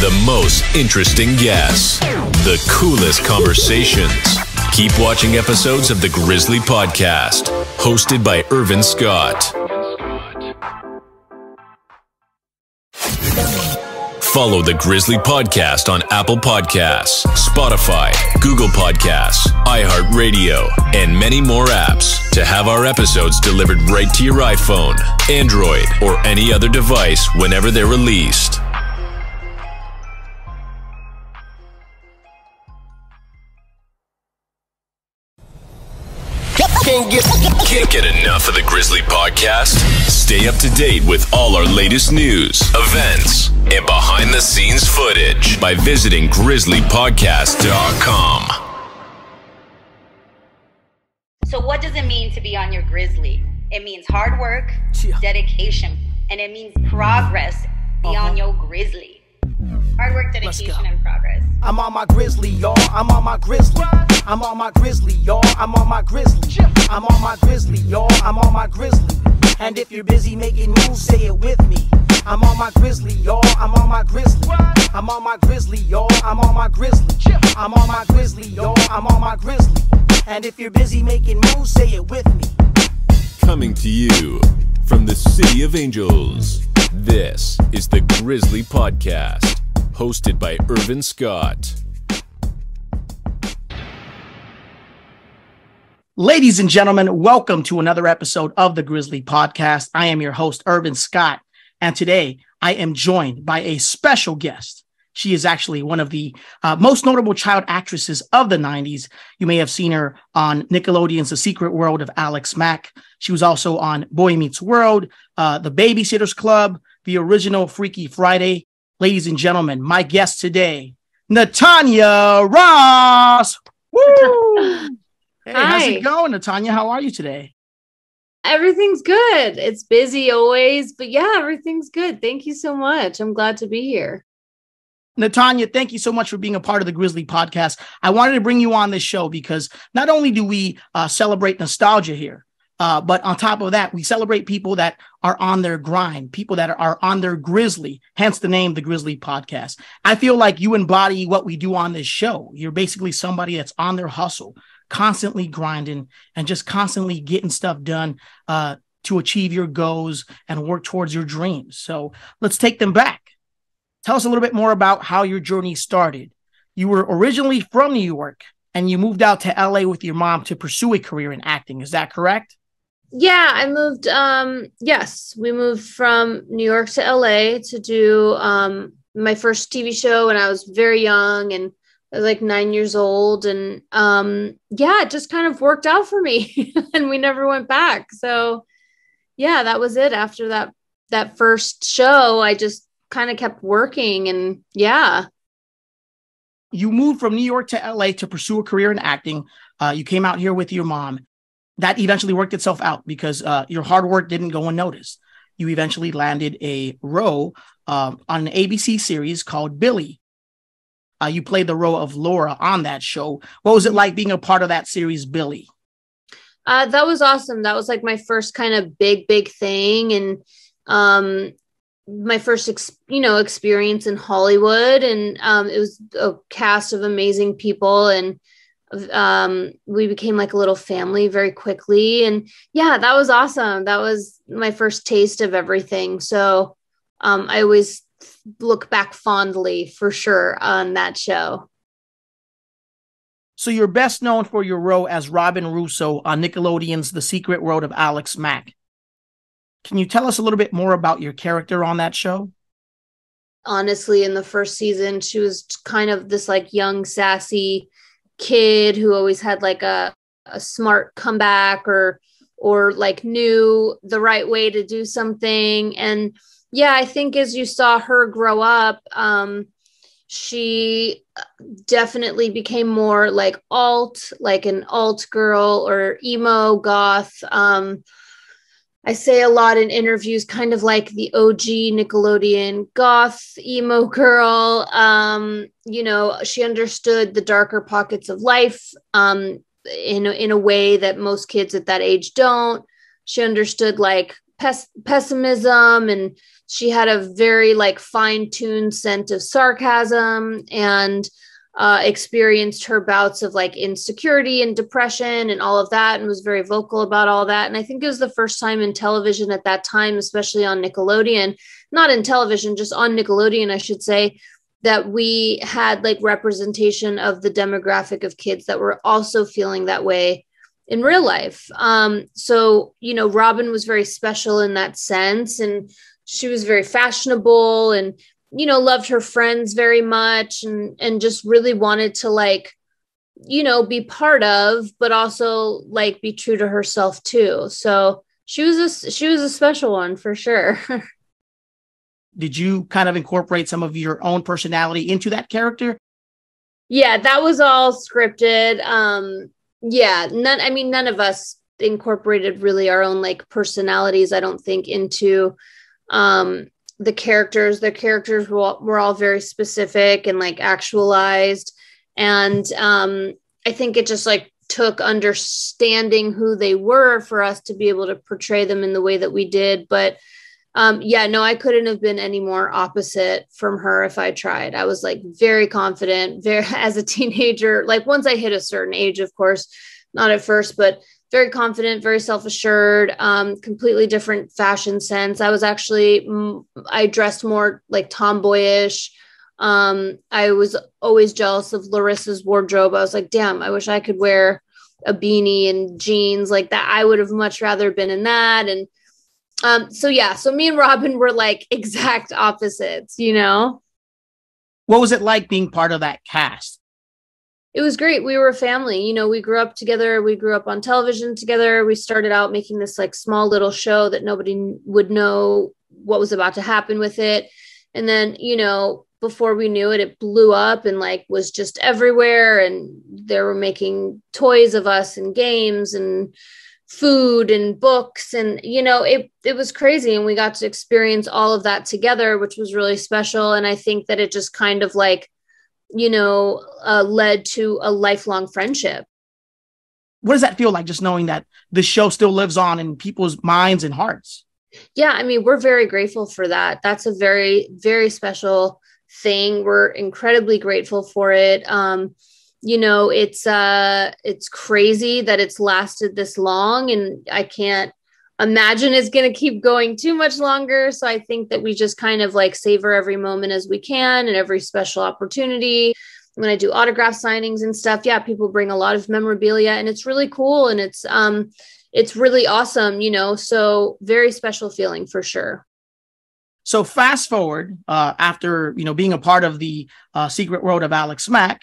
The most interesting guests, the coolest conversations. Keep watching episodes of the Grizzly Podcast, hosted by Irvin Scott. Follow the Grizzly Podcast on Apple Podcasts, Spotify, Google Podcasts, iHeartRadio, and many more apps to have our episodes delivered right to your iPhone, Android, or any other device whenever they're released. Can't get, Can't get enough of the Grizzly Podcast? Stay up to date with all our latest news, events, and behind the scenes footage by visiting grizzlypodcast.com. So, what does it mean to be on your grizzly? It means hard work, dedication, and it means progress beyond uh-huh. your grizzly. Hard work, dedication, and progress. I'm on my grizzly, y'all. I'm on my grizzly. I'm on my grizzly, y'all. I'm on my grizzly. I'm on my grizzly, y'all. I'm on my grizzly. And if you're busy making moves, say it with me. I'm on my grizzly, y'all. I'm on my grizzly. I'm on my grizzly, y'all. I'm on my grizzly. I'm on my grizzly, y'all. I'm on my grizzly. And if you're busy making moves, say it with me. Coming to you from the City of Angels, this is the Grizzly Podcast, hosted by Irvin Scott. Ladies and gentlemen, welcome to another episode of the Grizzly Podcast. I am your host, Irvin Scott, and today I am joined by a special guest. She is actually one of the uh, most notable child actresses of the 90s. You may have seen her on Nickelodeon's The Secret World of Alex Mack. She was also on Boy Meets World, uh, The Babysitters Club, the original Freaky Friday. Ladies and gentlemen, my guest today, Natanya Ross. Woo! Hey, how's it going, Natanya? How are you today? Everything's good. It's busy always, but yeah, everything's good. Thank you so much. I'm glad to be here. Natanya, thank you so much for being a part of the Grizzly podcast. I wanted to bring you on this show because not only do we uh, celebrate nostalgia here, uh, but on top of that, we celebrate people that are on their grind, people that are on their grizzly, hence the name, the Grizzly Podcast. I feel like you embody what we do on this show. You're basically somebody that's on their hustle, constantly grinding and just constantly getting stuff done uh, to achieve your goals and work towards your dreams. So let's take them back. Tell us a little bit more about how your journey started. You were originally from New York and you moved out to LA with your mom to pursue a career in acting. Is that correct? Yeah, I moved um yes, we moved from New York to LA to do um my first TV show when I was very young and I was like 9 years old and um yeah, it just kind of worked out for me and we never went back. So yeah, that was it after that that first show. I just kind of kept working and yeah. You moved from New York to LA to pursue a career in acting. Uh, you came out here with your mom. That eventually worked itself out because uh, your hard work didn't go unnoticed. You eventually landed a role um, on an ABC series called Billy. Uh, you played the role of Laura on that show. What was it like being a part of that series, Billy? Uh, that was awesome. That was like my first kind of big, big thing, and um, my first, ex- you know, experience in Hollywood. And um, it was a cast of amazing people, and um, we became like a little family very quickly. And yeah, that was awesome. That was my first taste of everything. So um, I always look back fondly for sure on that show. So you're best known for your role as Robyn Russo on Nickelodeon's The Secret World of Alex Mack. Can you tell us a little bit more about your character on that show? honestly in the first season she was kind of this like young sassy kid who always had like a, a smart comeback or or like knew the right way to do something. And yeah i think as you saw her grow up um she definitely became more like alt like an alt girl or emo goth. Um I say a lot in interviews, kind of like the OG Nickelodeon goth emo girl. Um, you know, she understood the darker pockets of life um, in a, in a way that most kids at that age don't. She understood like pes- pessimism and she had a very like fine-tuned scent of sarcasm and uh, experienced her bouts of like insecurity and depression and all of that and was very vocal about all that and i think it was the first time in television at that time especially on nickelodeon not in television just on nickelodeon i should say that we had like representation of the demographic of kids that were also feeling that way in real life. Um, so, you know, Robyn was very special in that sense. And she was very fashionable and, you know, loved her friends very much and, and just really wanted to like, you know, be part of, but also like be true to herself too. So she was a, she was a special one for sure. Did you kind of incorporate some of your own personality into that character? Yeah, that was all scripted. Um, yeah none i mean none of us incorporated really our own like personalities i don't think into um the characters the characters were all, were all very specific and like actualized and um i think it just like took understanding who they were for us to be able to portray them in the way that we did but um, yeah, no, I couldn't have been any more opposite from her if I tried. I was like very confident, very as a teenager. Like once I hit a certain age, of course, not at first, but very confident, very self assured, um, completely different fashion sense. I was actually, I dressed more like tomboyish. Um, I was always jealous of Larissa's wardrobe. I was like, damn, I wish I could wear a beanie and jeans like that. I would have much rather been in that. And um, so yeah, so me and Robyn were like exact opposites, you know. What was it like being part of that cast? It was great. We were a family. You know, we grew up together. We grew up on television together. We started out making this like small little show that nobody would know what was about to happen with it. And then, you know, before we knew it, it blew up and like was just everywhere. And they were making toys of us and games and food and books and you know it it was crazy and we got to experience all of that together which was really special and i think that it just kind of like you know uh, led to a lifelong friendship. What does that feel like just knowing that the show still lives on in people's minds and hearts? Yeah i mean we're very grateful for that. That's a very very special thing. We're incredibly grateful for it. Um you know it's uh it's crazy that it's lasted this long and i can't imagine is going to keep going too much longer so i think that we just kind of like savor every moment as we can and every special opportunity when i do autograph signings and stuff yeah people bring a lot of memorabilia and it's really cool and it's um it's really awesome you know so very special feeling for sure so fast forward uh, after you know being a part of the uh, secret world of alex mack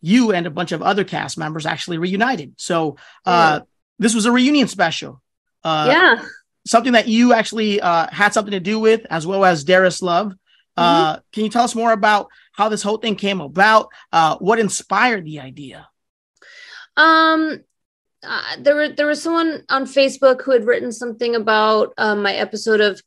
you and a bunch of other cast members actually reunited. So uh, yeah. this was a reunion special. Uh, yeah. Something that you actually uh, had something to do with, as well as Darris Love. Uh, mm-hmm. Can you tell us more about how this whole thing came about? Uh, what inspired the idea? Um, uh, there were there was someone on Facebook who had written something about um, my episode of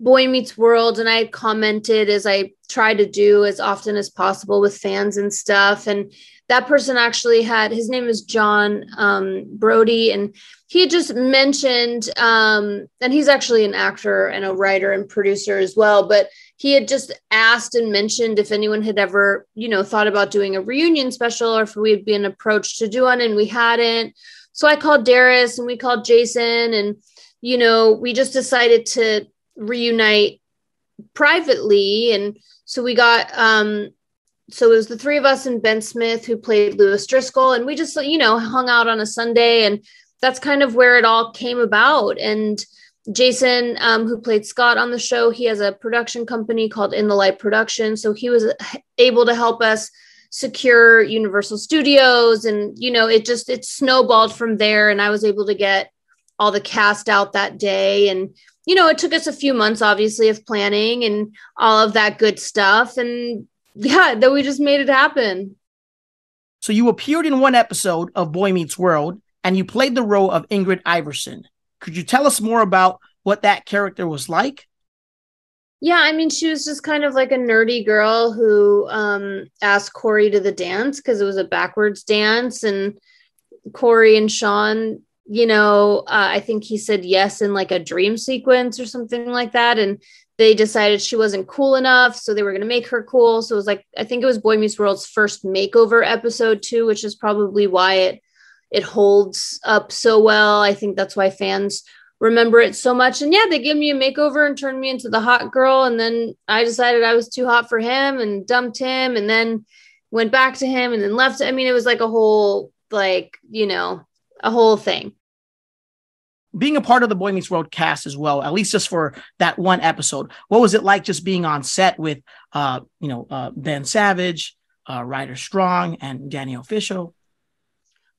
Boy Meets World, and I commented as I try to do as often as possible with fans and stuff. And that person actually had his name is John um, Brody, and he just mentioned, um, and he's actually an actor and a writer and producer as well. But he had just asked and mentioned if anyone had ever, you know, thought about doing a reunion special or if we had been approached to do one, and we hadn't. So I called Darris and we called Jason, and you know, we just decided to reunite privately and so we got um so it was the three of us and Ben Smith who played Lewis Driscoll and we just you know hung out on a Sunday and that's kind of where it all came about. And Jason um, who played Scott on the show he has a production company called In the Light Production. So he was able to help us secure Universal Studios and you know it just it snowballed from there and I was able to get all the cast out that day. And you know, it took us a few months, obviously, of planning and all of that good stuff. And yeah, that we just made it happen. So you appeared in one episode of Boy Meets World and you played the role of Ingrid Iverson. Could you tell us more about what that character was like? Yeah, I mean, she was just kind of like a nerdy girl who um, asked Cory to the dance because it was a backwards dance. And Cory and Shawn you know, uh, I think he said yes in like a dream sequence or something like that. And they decided she wasn't cool enough. So they were going to make her cool. So it was like, I think it was Boy Meets World's first makeover episode too, which is probably why it, it holds up so well. I think that's why fans remember it so much. And yeah, they gave me a makeover and turned me into the hot girl. And then I decided I was too hot for him and dumped him and then went back to him and then left. I mean, it was like a whole, like, you know, a whole thing. Being a part of the Boy Meets World cast as well, at least just for that one episode, what was it like just being on set with, uh, you know, uh, Ben Savage, uh, Ryder Strong, and Danielle Fishel?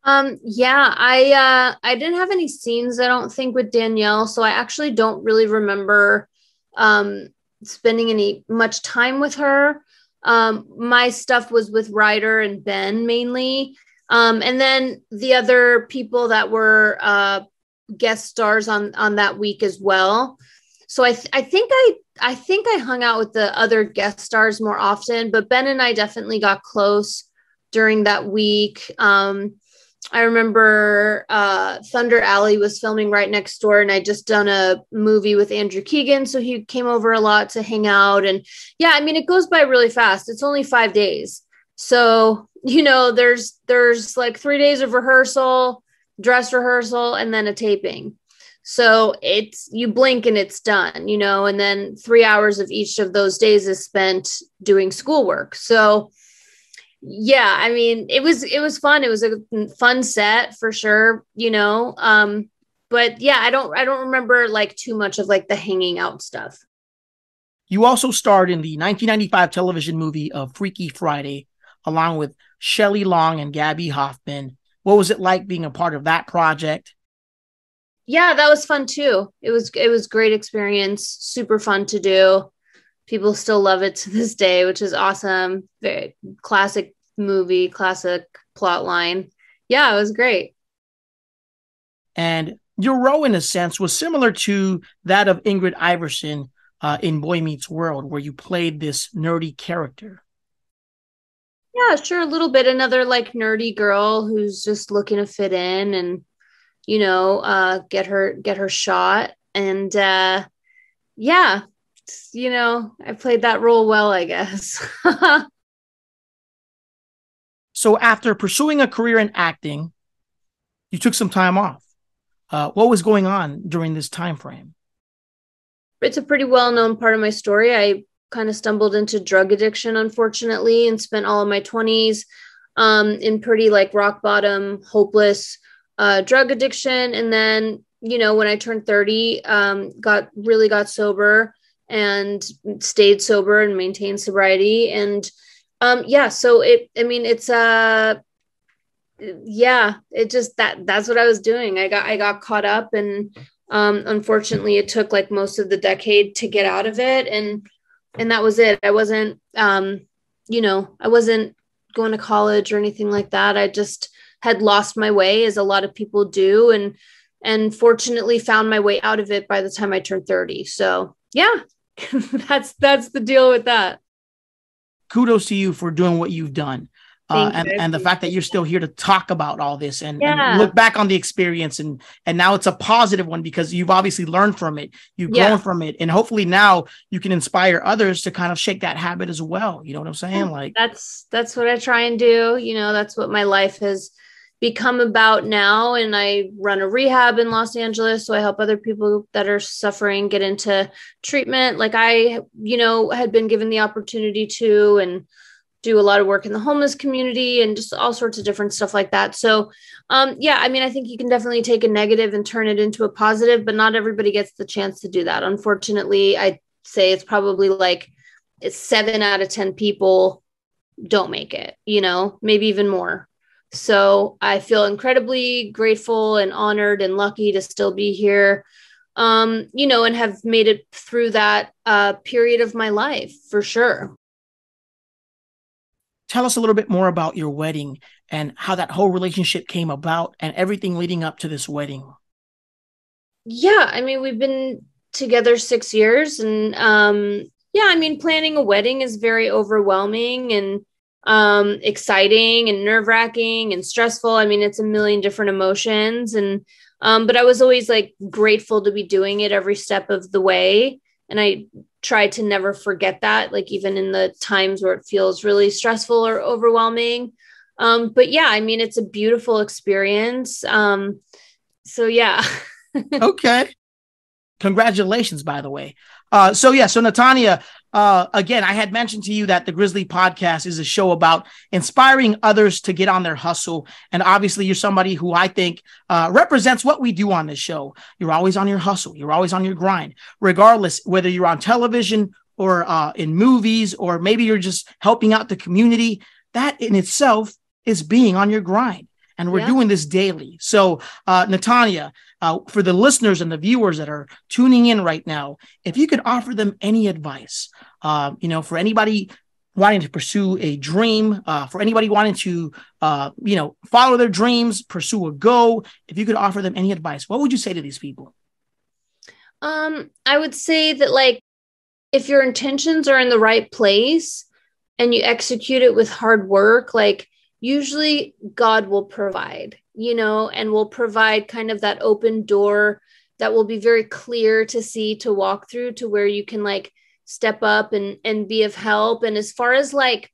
Um, yeah, I uh, I didn't have any scenes. I don't think with Danielle, so I actually don't really remember um, spending any much time with her. Um, my stuff was with Ryder and Ben mainly. Um, and then the other people that were uh, guest stars on on that week as well. So I th- I think I I think I hung out with the other guest stars more often, but Ben and I definitely got close during that week. Um, I remember uh, Thunder Alley was filming right next door, and I just done a movie with Andrew Keegan, so he came over a lot to hang out. And yeah, I mean, it goes by really fast. It's only five days, so you know there's there's like three days of rehearsal dress rehearsal and then a taping. So it's you blink and it's done you know and then three hours of each of those days is spent doing schoolwork. So yeah i mean it was it was fun. It was a fun set for sure you know um but yeah i don't i don't remember like too much of like the hanging out stuff. You also starred in the 1995 television movie of freaky friday along with Shelley Long and Gaby Hoffmann. What was it like being a part of that project? Yeah, that was fun too. It was it was great experience, super fun to do. People still love it to this day, which is awesome. Very classic movie, classic plot line. Yeah, it was great. And your role, in a sense, was similar to that of Ingrid Iverson uh, in Boy Meets World, where you played this nerdy character. Yeah, sure, a little bit. Another like nerdy girl who's just looking to fit in and you know, uh get her get her shot and uh yeah, you know, I played that role well, I guess. so after pursuing a career in acting, you took some time off. Uh, what was going on during this time frame? It's a pretty well-known part of my story. I kind of stumbled into drug addiction, unfortunately, and spent all of my 20s um, in pretty like rock bottom, hopeless uh, drug addiction. And then, you know, when I turned 30, um, got really got sober and stayed sober and maintained sobriety. And um, yeah, so it, I mean, it's, uh, yeah, it just that that's what I was doing. I got I got caught up and um unfortunately it took like most of the decade to get out of it and and that was it. I wasn't, um, you know, I wasn't going to college or anything like that. I just had lost my way, as a lot of people do, and and fortunately found my way out of it by the time I turned thirty. So yeah, that's that's the deal with that. Kudos to you for doing what you've done uh, and, and the fact that you're still here to talk about all this and, yeah. and, look back on the experience and and now it's a positive one because you've obviously learned from it. You've yeah. grown from it. And hopefully now you can inspire others to kind of shake that habit as well. You know what i'm saying? Like that's that's what i try and do. You know that's what my life has become about now. And i run a rehab in los angeles so i help other people that are suffering get into treatment. Like i you know had been given the opportunity to and do a lot of work in the homeless community and just all sorts of different stuff like that. So, um, yeah, I mean, I think you can definitely take a negative and turn it into a positive, but not everybody gets the chance to do that. Unfortunately, I'd say it's probably like seven out of 10 people don't make it, you know, maybe even more. So I feel incredibly grateful and honored and lucky to still be here, um, you know, and have made it through that uh, period of my life for sure tell us a little bit more about your wedding and how that whole relationship came about and everything leading up to this wedding. Yeah, I mean, we've been together six years, and um, yeah, I mean, planning a wedding is very overwhelming and um, exciting and nerve wracking and stressful. I mean, it's a million different emotions, and Um, but I was always like grateful to be doing it every step of the way. And I try to never forget that, like even in the times where it feels really stressful or overwhelming. Um, but yeah, I mean, it's a beautiful experience. Um, so yeah. okay. Congratulations, by the way. Uh, so yeah, so Natanya, uh, again, I had mentioned to you that the Grizzly Podcast is a show about inspiring others to get on their hustle, and obviously, you're somebody who I think uh, represents what we do on this show. You're always on your hustle. You're always on your grind, regardless whether you're on television or uh, in movies, or maybe you're just helping out the community. That in itself is being on your grind and we're yeah. doing this daily. So, uh, Natanya, uh, for the listeners and the viewers that are tuning in right now, if you could offer them any advice, uh, you know, for anybody wanting to pursue a dream, uh, for anybody wanting to, uh, you know, follow their dreams, pursue a goal, if you could offer them any advice, what would you say to these people? Um, I would say that like if your intentions are in the right place and you execute it with hard work, like usually God will provide, you know, and will provide kind of that open door that will be very clear to see to walk through to where you can like step up and and be of help. And as far as like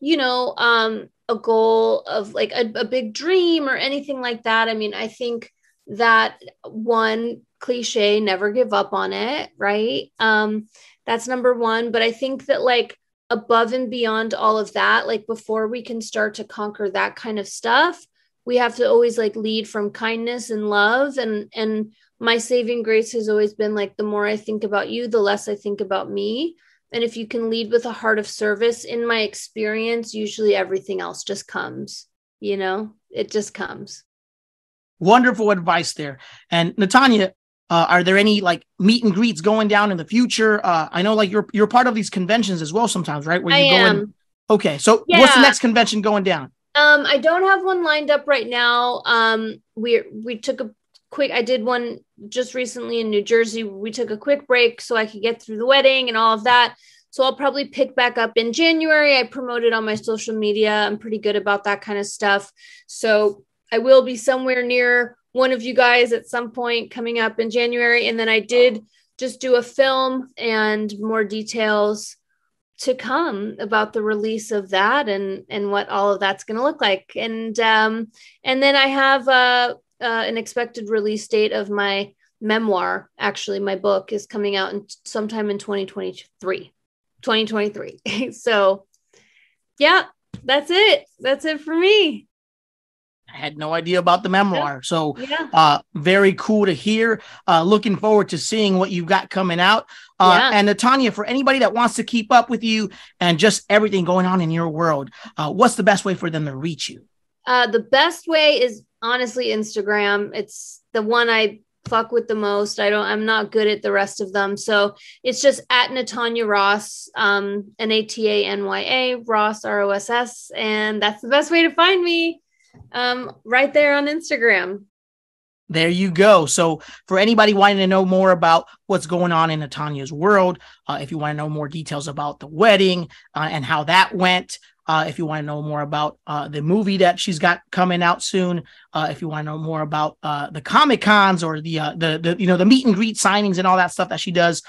you know um a goal of like a, a big dream or anything like that i mean i think that one cliche never give up on it right? Um that's number one. But i think that like above and beyond all of that like before we can start to conquer that kind of stuff we have to always like lead from kindness and love. And and my saving grace has always been like the more i think about you the less i think about me. And if you can lead with a heart of service in my experience usually everything else just comes you know? It just comes. Wonderful advice there. And natanya uh, are there any like meet and greets going down in the future? Uh, I know like you're you're part of these conventions as well sometimes, right? Where you I go am. in. Okay, so yeah. what's the next convention going down? Um, I don't have one lined up right now. Um, we we took a quick. I did one just recently in New Jersey. We took a quick break so I could get through the wedding and all of that. So I'll probably pick back up in January. I promoted on my social media. I'm pretty good about that kind of stuff. So I will be somewhere near one of you guys at some point coming up in January. And then I did just do a film and more details to come about the release of that and and what all of that's going to look like. And um and then i have uh, uh, an expected release date of my memoir. Actually my book is coming out in sometime in 2023 2023 so yeah that's it. That's it for me I had no idea about the memoir. So yeah. uh very cool to hear. Uh looking forward to seeing what you've got coming out. Uh yeah. and Natanya, for anybody that wants to keep up with you and just everything going on in your world, uh what's the best way for them to reach you? Uh the best way is honestly Instagram. It's the one I fuck with the most. I don't I'm not good at the rest of them. So it's just at Natanya Ross, um N A T A N Y A Ross R O S S and that's the best way to find me um, right there on Instagram. There you go. So, for anybody wanting to know more about what's going on in Natanya's world, uh, if you want to know more details about the wedding uh, and how that went, uh, if you want to know more about uh, the movie that she's got coming out soon, uh, if you want to know more about uh, the comic cons or the, the the you know the meet and greet signings and all that stuff that she does,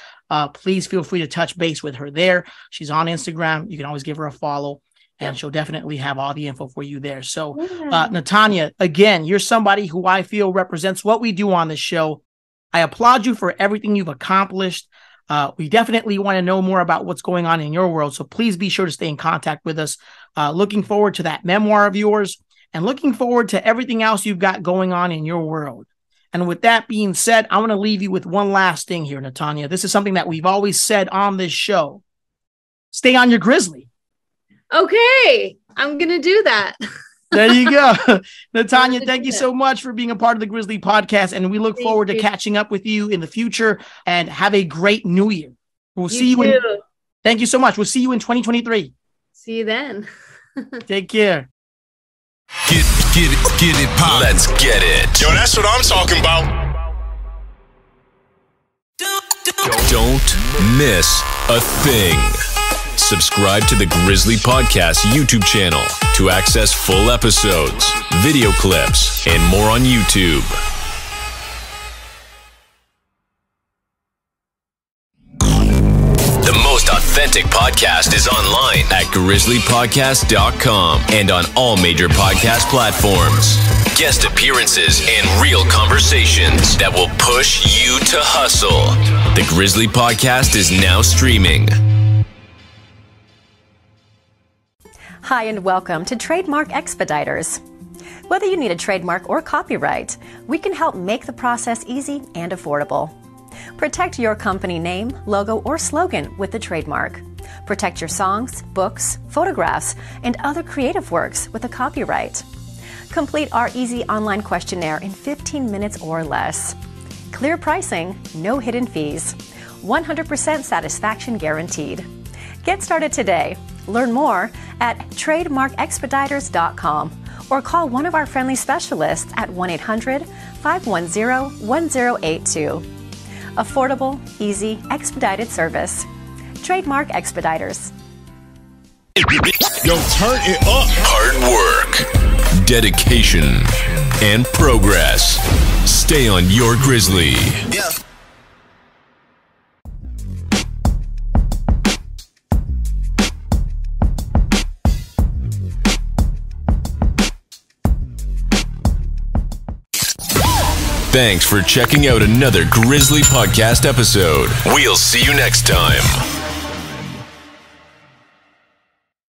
please feel free to touch base with her there. She's on Instagram. You can always give her a follow and she'll definitely have all the info for you there. So, uh, Natanya, again, you're somebody who I feel represents what we do on this show. I applaud you for everything you've accomplished. Uh, we definitely want to know more about what's going on in your world. So please be sure to stay in contact with us. Uh, looking forward to that memoir of yours and looking forward to everything else you've got going on in your world. And with that being said, I want to leave you with one last thing here, Natanya. This is something that we've always said on this show. Stay on your grizzly okay, I'm going to do that. there you go. Natanya, thank you so much for being a part of the Grizzly podcast. And we look thank forward you. to catching up with you in the future and have a great new year. We'll you see you. In, thank you so much. We'll see you in 2023. See you then. Take care. Get, get it, get it, pop. Let's get it. Yo, that's what I'm talking about. Don't miss a thing subscribe to the Grizzly Podcast YouTube channel to access full episodes, video clips, and more on YouTube. The most authentic podcast is online at grizzlypodcast.com and on all major podcast platforms. Guest appearances and real conversations that will push you to hustle. The Grizzly Podcast is now streaming. Hi, and welcome to Trademark Expediters. Whether you need a trademark or copyright, we can help make the process easy and affordable. Protect your company name, logo, or slogan with the trademark. Protect your songs, books, photographs, and other creative works with a copyright. Complete our easy online questionnaire in 15 minutes or less. Clear pricing, no hidden fees. 100% satisfaction guaranteed. Get started today. Learn more at trademarkexpediters.com or call one of our friendly specialists at 1 800 510 1082. Affordable, easy, expedited service. Trademark Expediters. Yo, turn it up. Hard work, dedication, and progress. Stay on your Grizzly. Thanks for checking out another Grizzly Podcast episode. We'll see you next time.